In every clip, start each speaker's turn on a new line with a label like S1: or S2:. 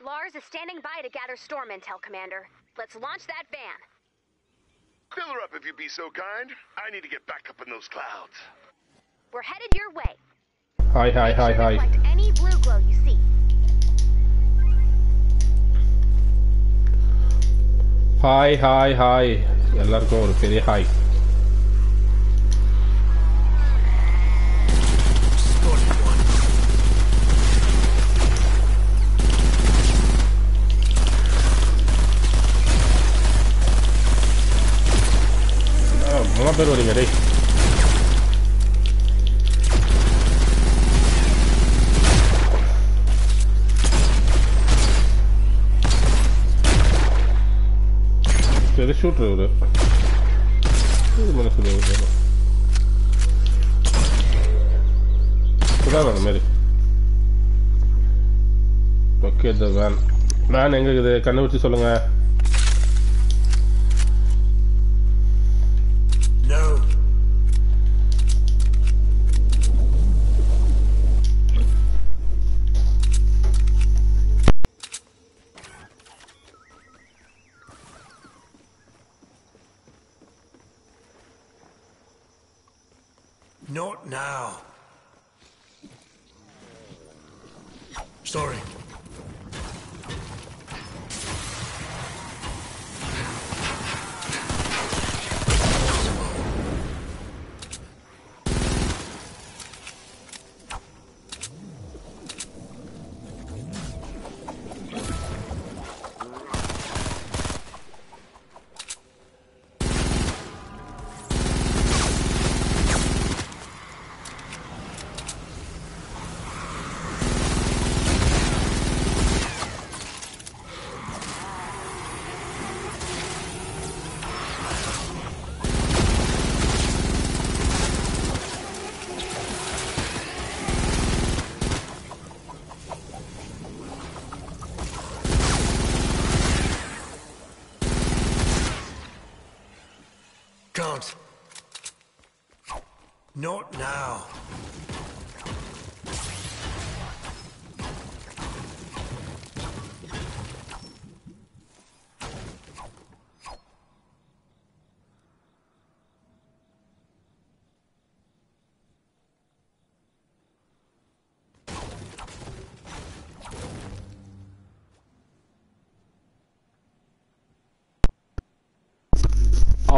S1: Lars is standing by to gather storm intel, Commander. Let's launch that van.
S2: Fill her up if you'd be so kind. I need to get back up in those clouds.
S1: We're headed your way.
S3: Hi hi hi
S1: Should
S3: hi
S1: reflect any blue glow you see.
S3: Hi hi hi எல்லாருக்கும் ஒரு பெரிய hi மூணு பேர் வரீங்க டேய் பெரிய ஷூட்ரு இவரு இது மனசு சுடாது அந்த மாதிரி ஓகே த வேன் வேன் எங்கே இருக்குது கண்ணை வச்சு சொல்லுங்கள்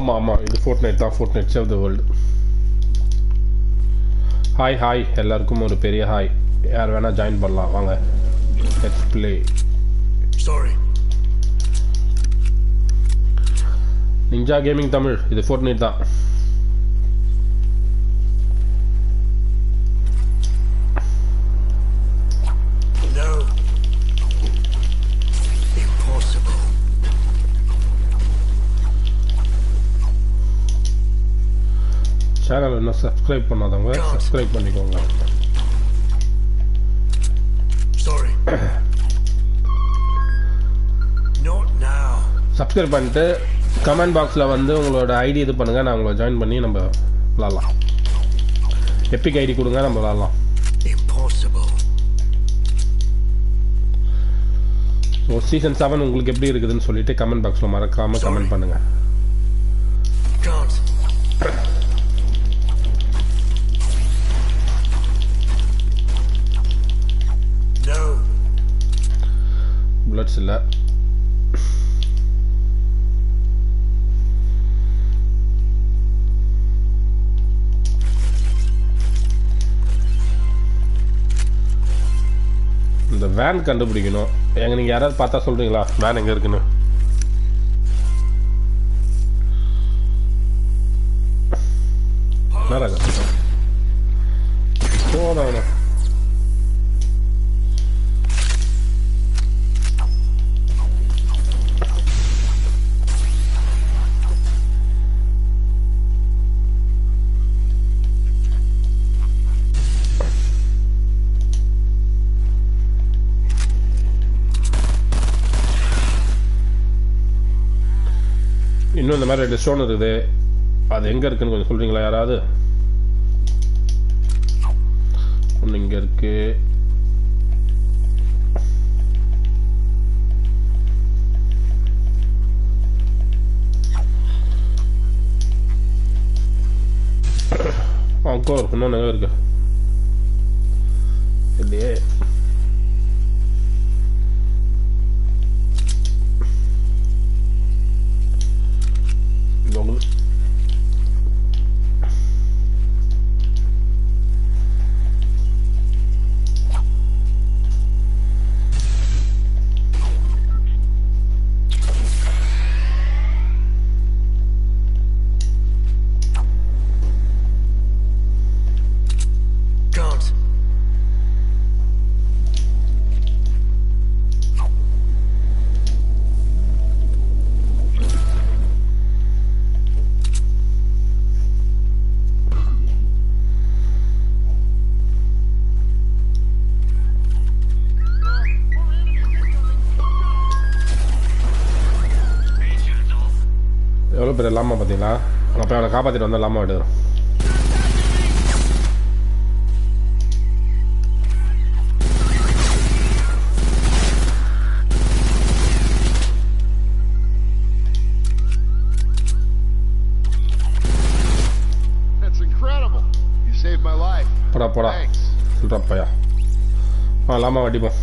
S3: ஆமாம் ஆமாம் இது ஃபோர்ட் நைட் தான். Fortnite save the world hi hi எல்லாருக்கும் ஒரு பெரிய ஹாய் யார் வேணால் ஜாயின் பண்ணலாம். வாங்க. Let's play
S4: Sorry.
S3: Ninja gaming Tamil இது ஃபோர்ட் நைட் தான். சேனல் இன்னும் சப்ஸ்கிரைப் பண்ணாதவங்க சப்ஸ்கிரைப் பண்ணிக்கோங்க. சப்ஸ்கிரைப் பண்ணிட்டு கமெண்ட் பாக்ஸில் வந்து உங்களோட ஐடி இது பண்ணுங்கள் நான் உங்களை ஜாயின் பண்ணி நம்ம விளாட்லாம். எப்பிக் ஐடி கொடுங்க நம்ம விளாட்லாம். ஸோ சீசன் செவன் உங்களுக்கு எப்படி இருக்குதுன்னு சொல்லிட்டு கமெண்ட் பாக்ஸில் மறக்காமல் கமெண்ட் பண்ணுங்கள் இல்லை. இந்த வேன் கண்டுபிடிக்கணும். எங்க நீங்கள் யாராவது பார்த்தா சொல்கிறீங்களா வேன் எங்கே இருக்குன்னு? என்ன இந்த மாதிரி லிஸ்ட் இருக்குது. அது எங்கே இருக்குன்னு கொஞ்சம் சொல்கிறீங்களா யாராவது? ஒன்று இங்கே இருக்கு. encore, non, non, regarde. Elle est... காப்பாற்றிட்டு வந்தால் லாமா எடுக்கிறோம்
S5: That's incredible. You saved my life.
S3: போடா போடா
S5: Thanks.
S3: சொல்கிறப்பையா ஆ லாமா வட்டிப்போம்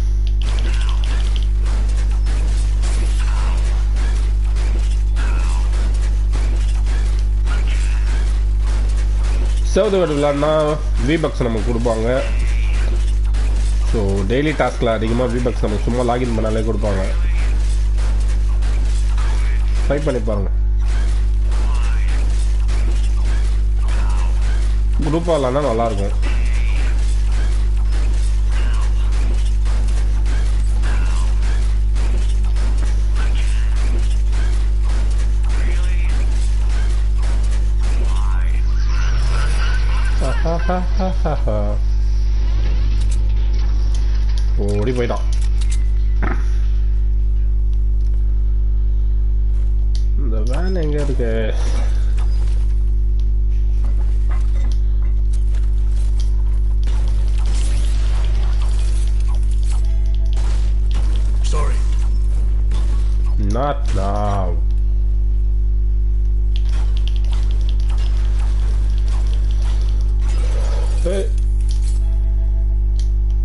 S3: சேவ் வேர்டு விளாட்னா விபக்ஸ் நமக்கு கொடுப்பாங்க ஸோ டெய்லி டாஸ்கில் அதிகமாக விபக்ஸ் நமக்கு சும்மா லாகின் பண்ணாலே கொடுப்பாங்க ட்ரை பண்ணி பாருங்க குரூப்பாக விளாட்னா நல்லாயிருக்கும் ஓடி போயிட்டான் இந்த வேன் எங்க இருக்கு
S4: Sorry.
S3: Not now. it.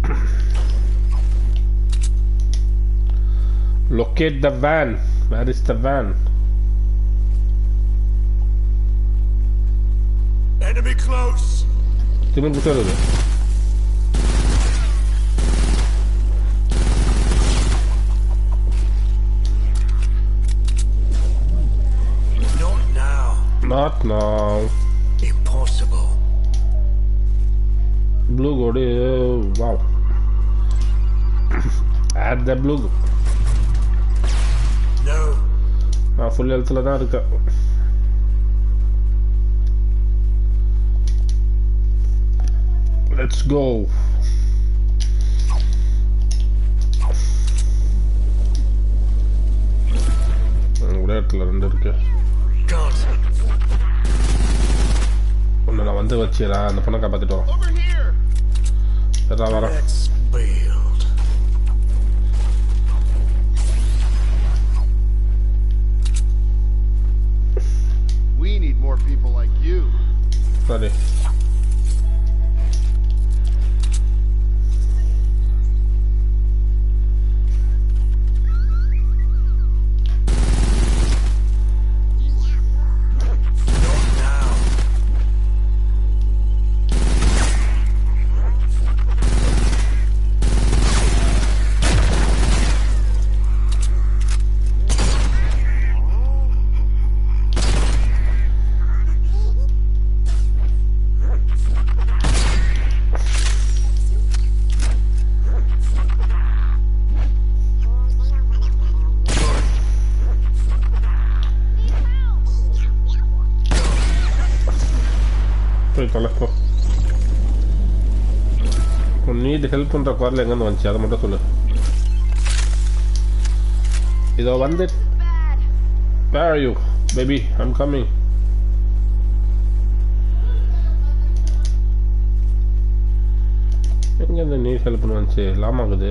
S3: Locate the van. Where is the van?
S4: Enemy close.
S3: Kimin bu tarafa?
S4: Not now.
S3: Not now.
S4: Impossible.
S3: Blue கோடு wow. Add the blue.
S4: No.
S3: நான் ஃபுல் ஹெல்த்தில் தான் இருக்கேன் லெட்ஸ் கோ ஒரே இடத்துல ரெண்டு இருக்கு. ஒன்று நான் வந்து வச்சிடறேன் அந்த பொண்ணை காப்பாற்றிட்டு
S4: That a
S5: We need more people like you.
S4: Study.
S3: போய் தொலைப்போ நீட் ஹெல்ப் பண்ணுற குரல் எங்கேருந்து வந்துச்சு அதை மட்டும் சொல்லு இதோ வந்து Where are you, baby? I'm coming. எங்க இந்த நீட் ஹெல்ப் வந்துச்சு லாமாகுது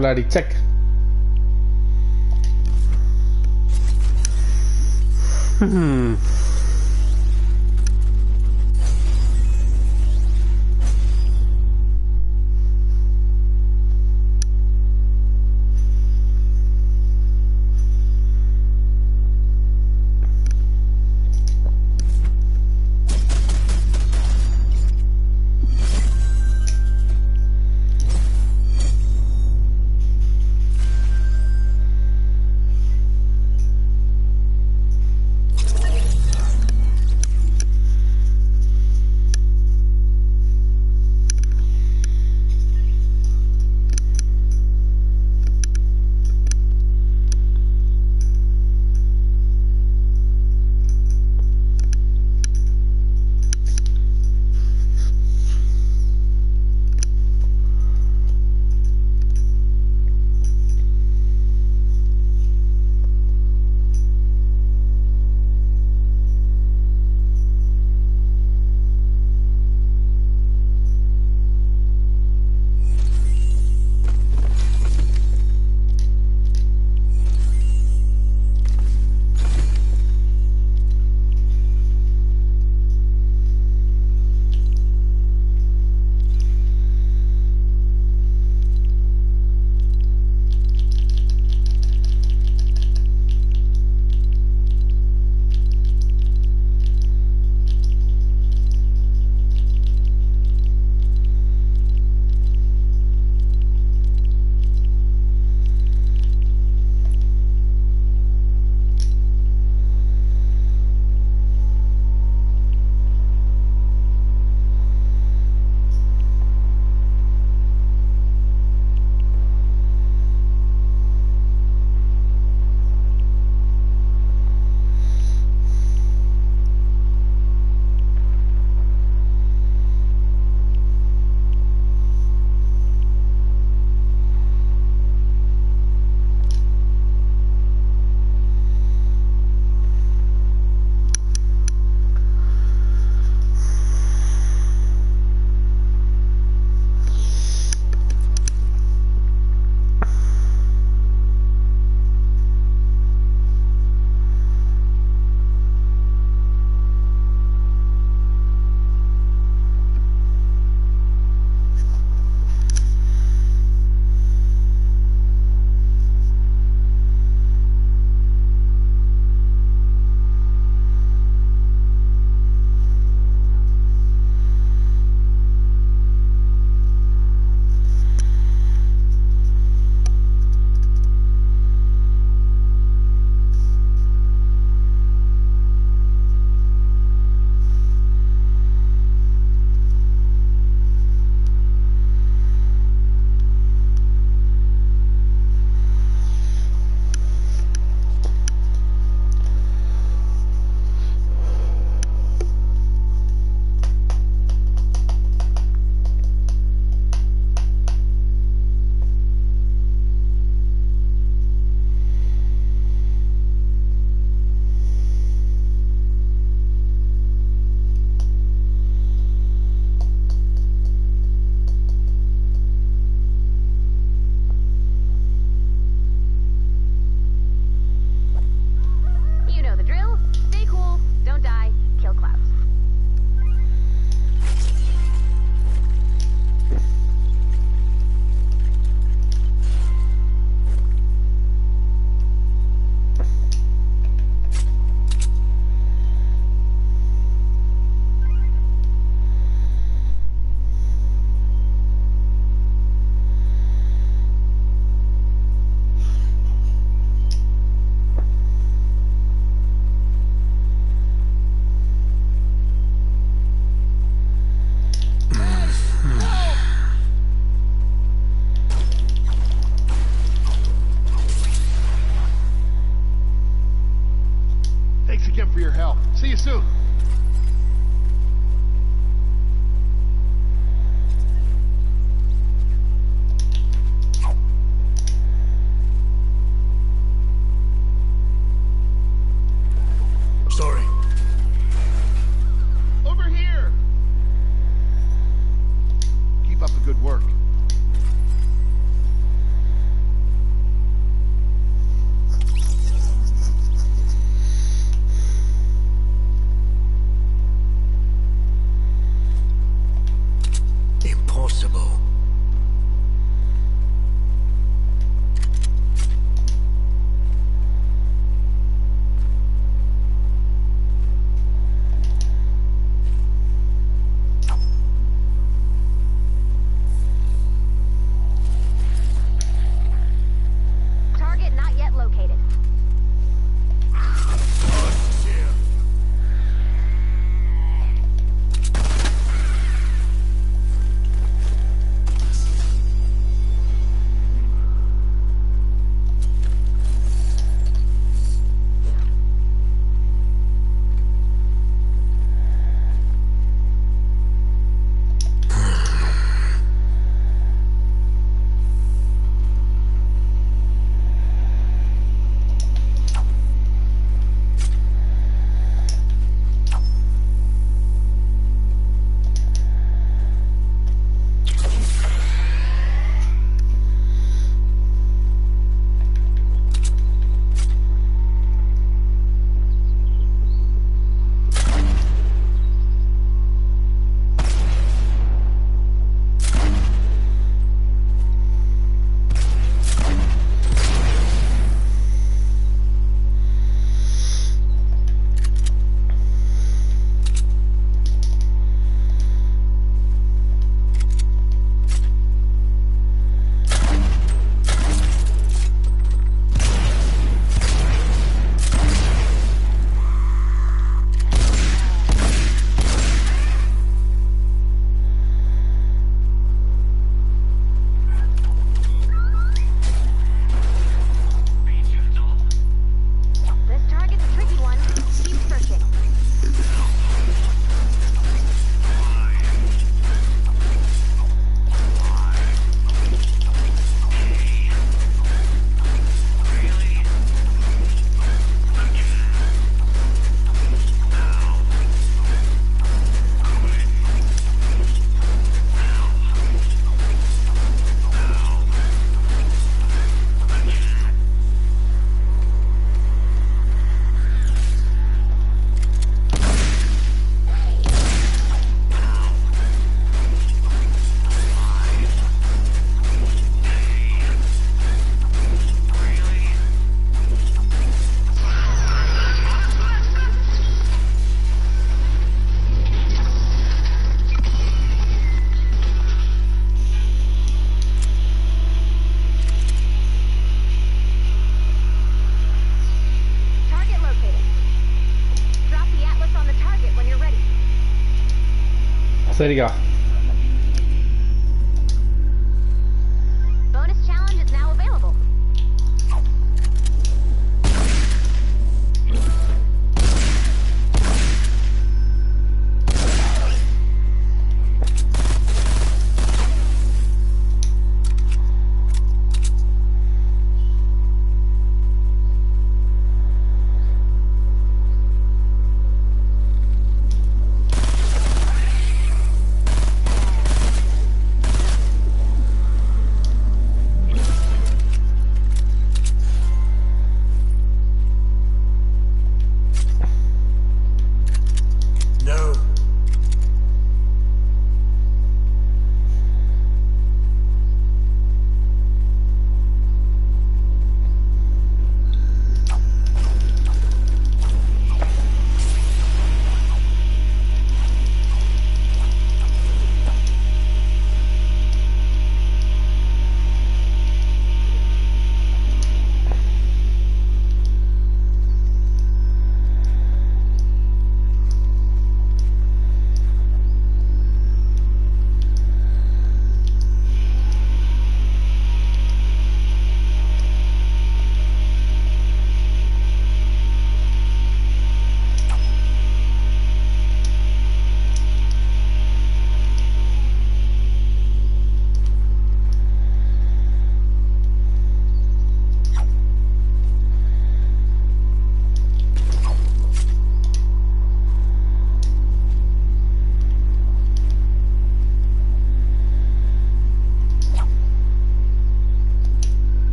S1: vladi, check. Hmm.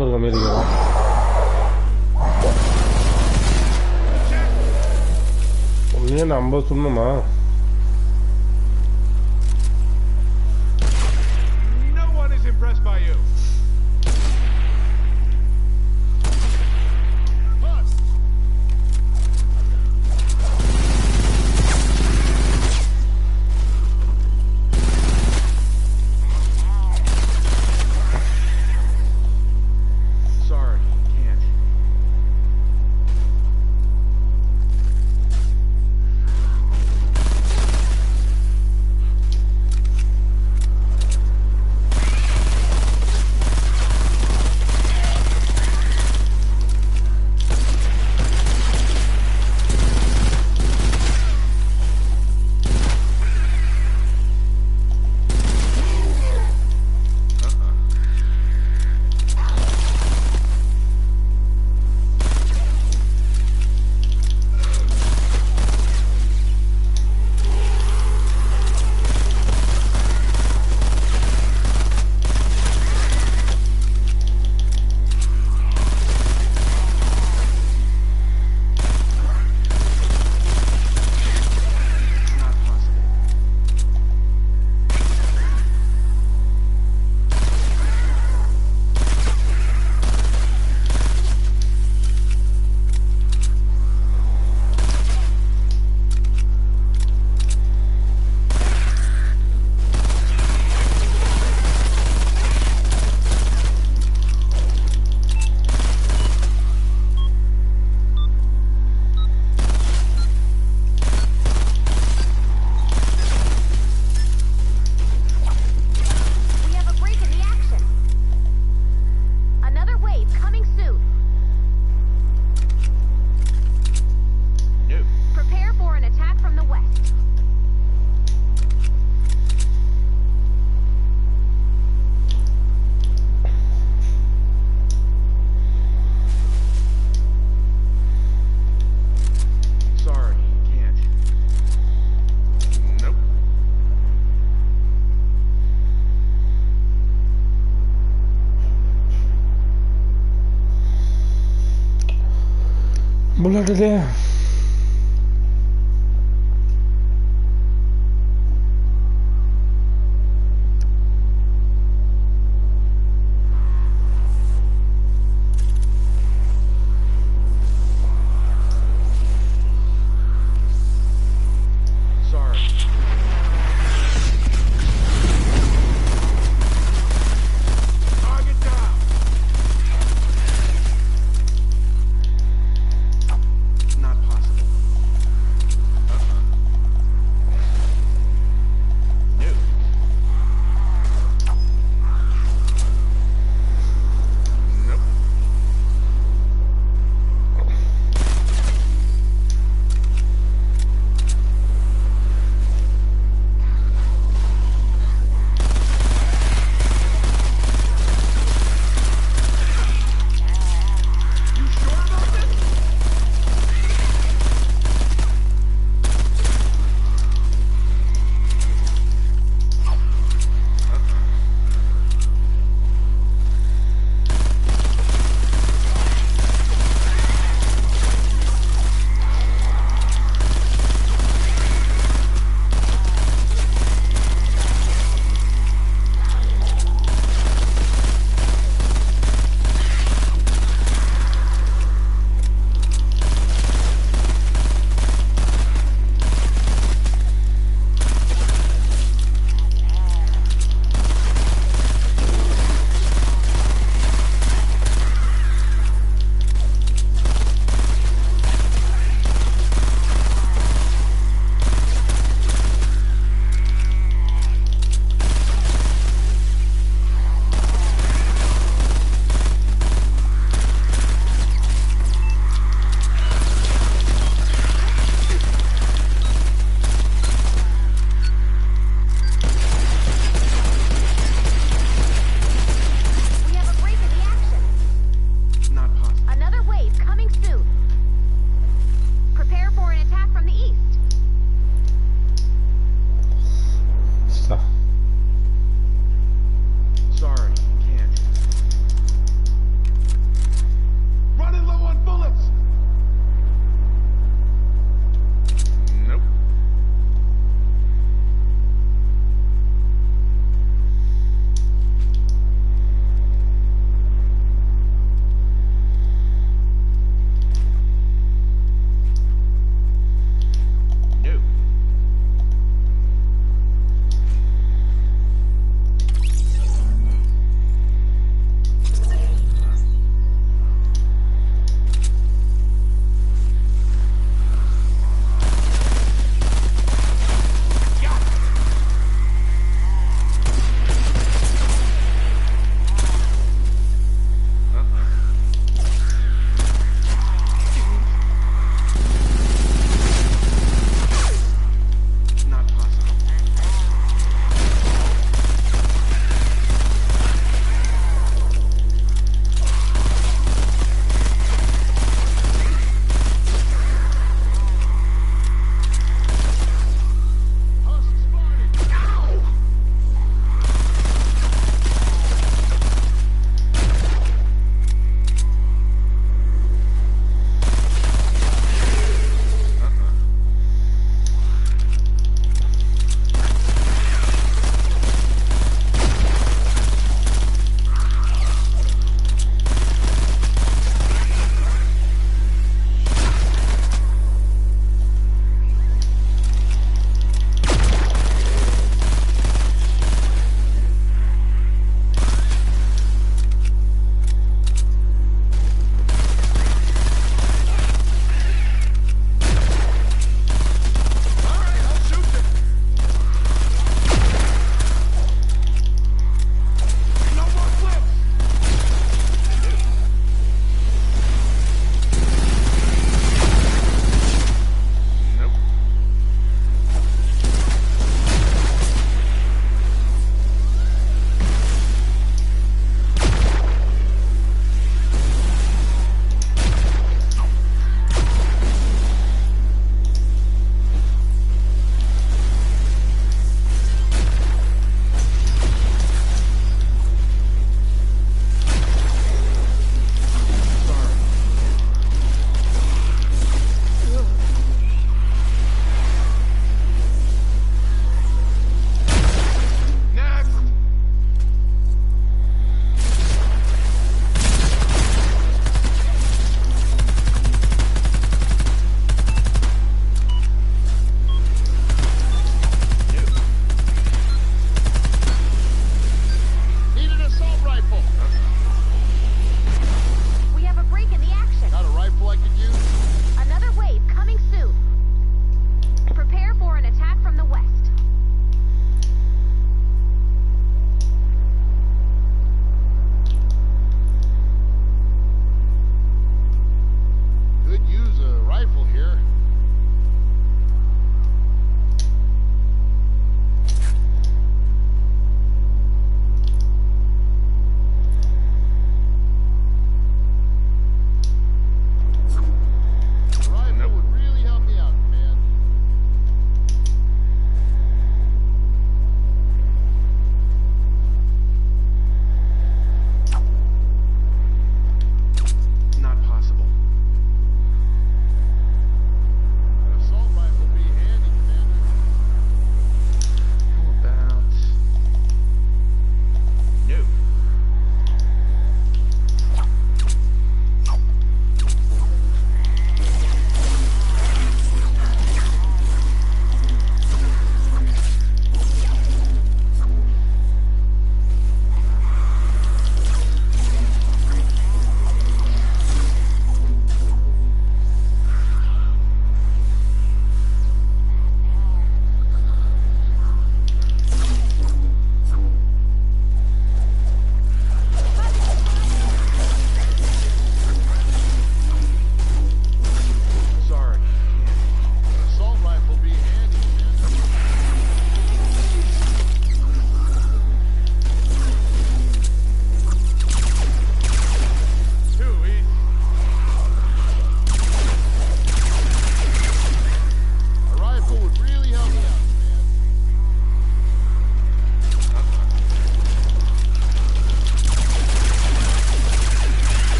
S6: ஞாபகம் மாதிரி இருக்கிறோம் உண்மையே நம்ம சொல்லணுமா?
S1: to.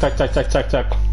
S7: zack, zack, zack, zack, zack.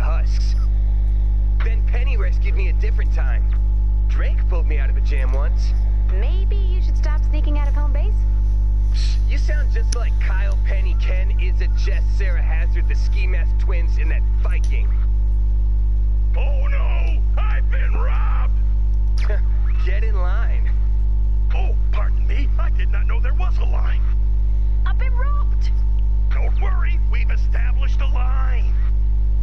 S7: From a bunch of husks. Then Penny rescued me a different time. Drake pulled me out of a jam once.
S1: Maybe you should stop sneaking out of home base?
S7: Psh, You sound just like Kyle, Penny, Ken, Izza, Jess, Sarah Hazard, the Ski Mask twins in that Viking.
S2: Oh no! I've been robbed!
S7: Get in line.
S2: Oh, pardon me. I did not know there was a line.
S1: I've been robbed!
S2: Don't worry, we've established a line.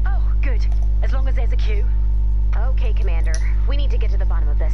S1: Oh, good. As long as there's a queue. Okay, Commander. We need to get to the bottom of this.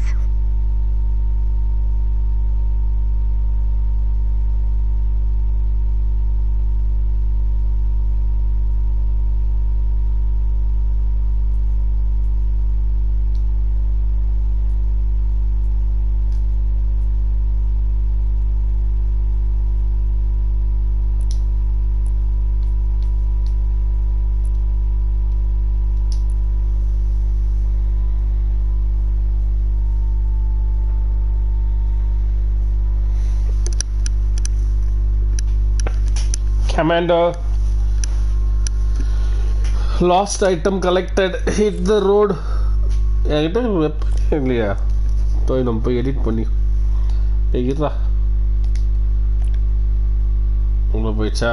S3: Commander. Lost item collected. Hit the road. என்கிட்ட weapon இல்லையா போய் நம்ம போய் edit பண்ணி ஏய், இருடா உள்ள போயிடுச்சா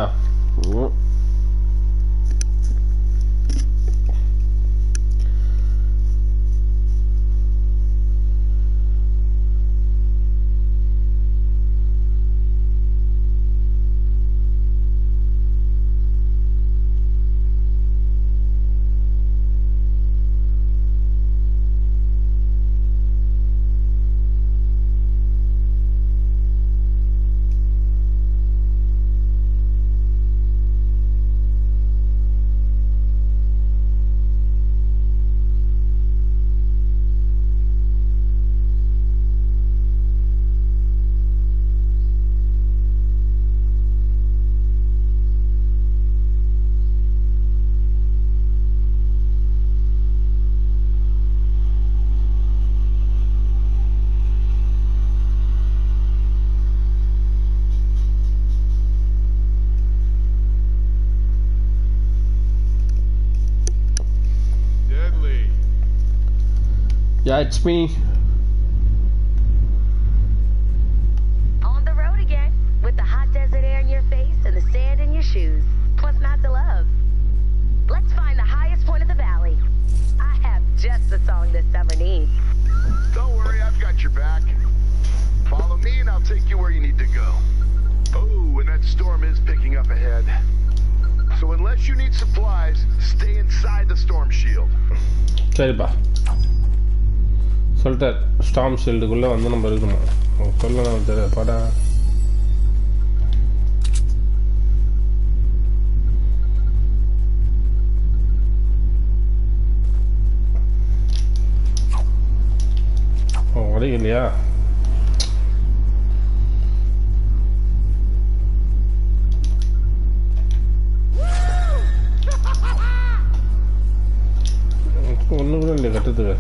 S3: Yeah, it's me.
S8: On the road again, with the hot desert air in your face and the sand in your shoes. Plus not the love. Let's find the highest point of the valley. I have just the song this summer needs.
S2: Don't worry, I've got your back. Follow me and I'll take you where you need to go. Oh, and that storm is picking up ahead. So unless you need supplies, stay inside the storm shield.
S3: Try bye. சொல்லிட்டார் ஸ்டாம் ஷீல்டுக்குள்ளே வந்து நம்ம இருக்கணும். அவன் சொல்ல நம்ம தெரியாது படா. ஓ இல்லையா ஒன்று கூட இல்லை கட்டுறதுக்கு.